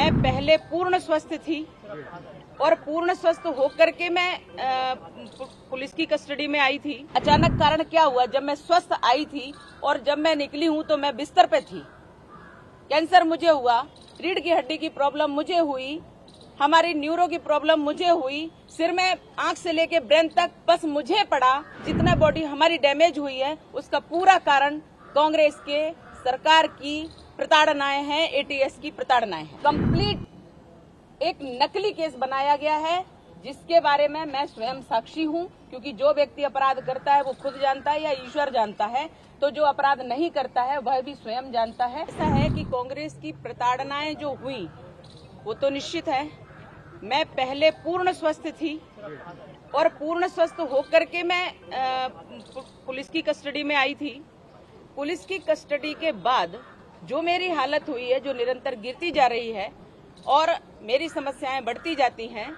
मैं पहले पूर्ण स्वस्थ थी और पूर्ण स्वस्थ होकर के मैं पु- पुलिस की कस्टडी में आई थी। अचानक कारण क्या हुआ? जब मैं स्वस्थ आई थी और जब मैं निकली हूँ तो मैं बिस्तर पे थी। कैंसर मुझे हुआ, रीढ़ की हड्डी की प्रॉब्लम मुझे हुई, हमारी न्यूरो की प्रॉब्लम मुझे हुई, सिर में आँख से लेके ब्रेन तक बस मुझे पड़ा। जितना बॉडी हमारी डैमेज हुई है, उसका पूरा कारण कांग्रेस के सरकार की प्रताड़नाएँ हैं एटीएस की प्रताड़नाएँ हैं। कंप्लीट एक नकली केस बनाया गया है, जिसके बारे में मैं स्वयं साक्षी हूँ, क्योंकि जो व्यक्ति अपराध करता है, वो खुद जानता है या ईश्वर जानता है तो जो अपराध नहीं करता है, वह भी स्वयं जानता है। ऐसा है कि कांग्रेस की प्रताड़नाएँ जो हुई, वो तो निश्चित है। मैं पहले पूर्ण स्वस्थ थी, और पूर्ण स्वस्थ होकर के मैं पु- पुलिस की कस्टडी में आई थी। पुलिस की कस्टडी के बाद जो मेरी हालत हुई है, जो निरंतर गिरती जा रही है और मेरी समस्याएँ बढ़ती जाती हैं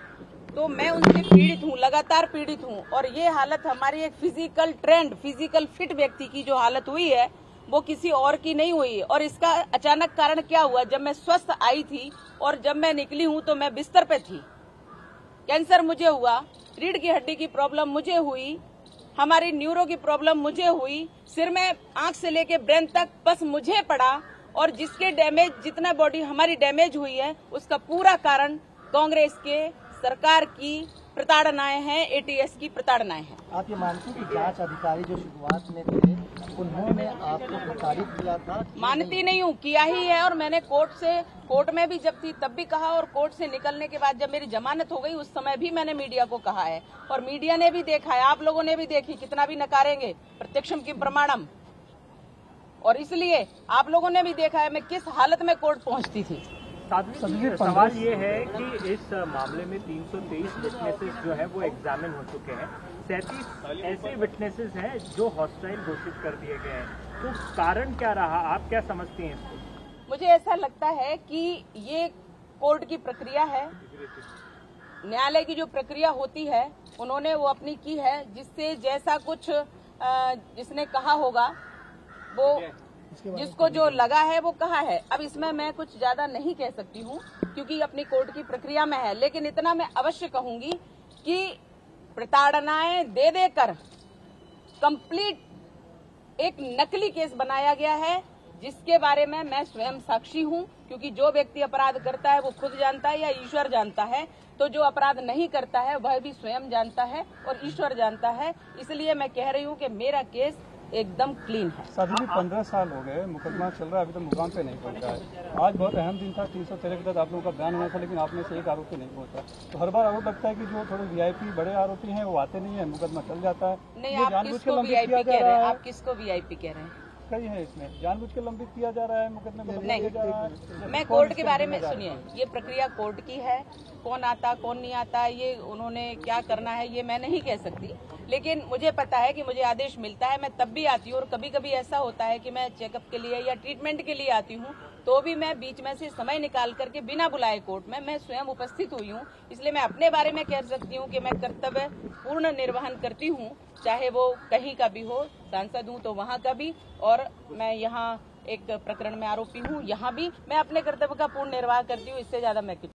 तो मैं उनसे पीड़ित हूँ, लगातार पीड़ित हूँ। और ये हालत हमारी एक फ़िज़िकल ट्रेंड फ़िज़िकल फिट व्यक्ति की जो हालत हुई है, वो किसी और की नहीं हुई। और इसका अचानक कारण क्या हुआ? जब मैं स्वस्थ आई थी और जब मैं निकली हूँ तो मैं बिस्तर पे थी। कैंसर मुझे हुआ, रीढ़ की हड्डी की प्रॉब्लम मुझे हुई, हमारी न्यूरो की प्रॉब्लम मुझे हुई, सिर में आँख से लेके ब्रेन तक बस मुझे पड़ा और जिसके डैमेज जितना बॉडी हमारी डैमेज हुई है उसका पूरा कारण कांग्रेस के सरकार की प्रताड़नाएँ हैं एटीएस की प्रताड़नाएँ हैं। आप ये मानते हैं कि जाँच अधिकारी जो शुरुआत में थे उन्होंने आपको प्रताड़ित किया था? मानती नहीं हूँ किया ही है और मैंने कोर्ट से कोर्ट में भी जब थी तब भी कहा और कोर्ट से निकलने के बाद जब मेरी जमानत हो गई उस समय भी मैंने मीडिया को कहा है। और मीडिया ने भी देखा है आप लोगों ने भी देखी कितना भी नकारेंगे प्रत्यक्षम की प्रमाणम। और इसलिए आप लोगों ने भी देखा है मैं किस हालत में कोर्ट पहुँचती थी। सवाल ये है कि इस मामले में 323 विटनेसेस जो है वो एग्जामिन हो चुके हैं। सैंतीस ऐसे विटनेसेस हैं जो हॉस्टाइल घोषित कर दिए गए हैं। तो कारण क्या रहा? आप क्या समझते हैं इसको? मुझे ऐसा लगता है कि ये कोर्ट की प्रक्रिया है। न्यायालय की जो प्रक्रिया होती है उन्होंने वो अपनी की है जिससे जैसा कुछ जिसने कहा होगा वो जिसको जो लगा है वो कहा है। अब इसमें मैं कुछ ज़्यादा नहीं कह सकती हूँ, क्योंकि अपनी कोर्ट की प्रक्रिया में है। लेकिन इतना मैं अवश्य कहूँगी कि प्रताड़नाएँ दे देकर कंप्लीट एक नकली केस बनाया गया है, जिसके बारे में मैं स्वयं साक्षी हूँ, क्योंकि जो व्यक्ति अपराध करता है वो खुद जानता है या ईश्वर जानता है। तो जो अपराध नहीं करता है, वह भी स्वयं जानता है और ईश्वर जानता है। इसलिए मैं कह रही हूँ कि मेरा केस एकदम क्लीन है। साथी भी पंद्रह साल हो गए मुकदमा चल रहा है अभी तक मुकाम पे नहीं पहुँचा है। आज बहुत अहम दिन था तीन सौ तेरह के तहत आप लोगों का बयान होना था लेकिन आपने में से एक आरोपी नहीं पहुँचा। तो हर बार आरोप लगता है कि जो थोड़े वीआईपी बड़े आरोपी हैं वो आते नहीं है मुकदमा चल जाता है। नहीं आप किसको वी वीआईपी कह रहे हैं? आप किसको वीआईपी कह रहे हैं? कई है इसमें। जानबूझ के लंबित किया जा रहा है मुकदमे को लंबित किया जा रहा है। मैं कोर्ट के बारे में सुनिए। ये प्रक्रिया कोर्ट की है। कौन आता कौन नहीं आता ये उन्होंने क्या करना है ये मैं नहीं कह सकती। लेकिन मुझे पता है कि मुझे आदेश मिलता है मैं तब भी आती हूँ और कभी कभी ऐसा होता है कि मैं चेकअप के लिए या ट्रीटमेंट के लिए आती हूँ तो भी मैं बीच में से समय निकाल करके बिना बुलाए कोर्ट में मैं स्वयं उपस्थित हुई हूँ। इसलिए मैं अपने बारे में कह सकती हूँ कि मैं कर्तव्य पूर्ण निर्वहन करती हूँ। चाहे वो कहीं का भी हो, सांसद हूँ तो वहाँ का भी, और मैं यहाँ एक प्रकरण में आरोपी हूँ, यहाँ भी मैं अपने कर्तव्य का पूर्ण निर्वाह करती हूँ, इससे ज़्यादा मैं